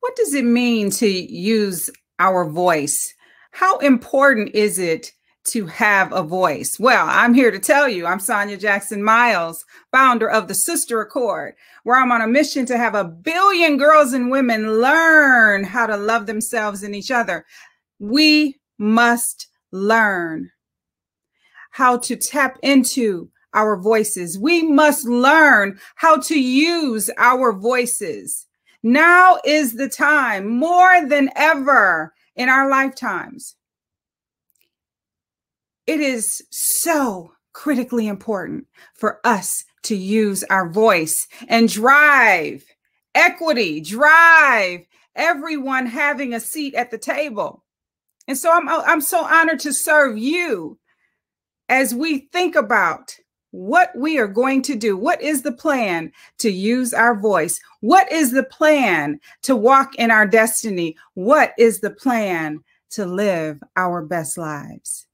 What does it mean to use our voice? How important is it to have a voice? Well, I'm here to tell you, I'm Sonia Jackson Myles, founder of the Sister Accord, where I'm on a mission to have a billion girls and women learn how to love themselves and each other. We must learn how to tap into our voices. We must learn how to use our voices. Now is the time more than ever in our lifetimes. It is so critically important for us to use our voice and drive equity, drive everyone having a seat at the table. And so I'm, I'm so honored to serve you as we think about what we are going to do. What is the plan to use our voice? What is the plan to walk in our destiny? What is the plan to live our best lives?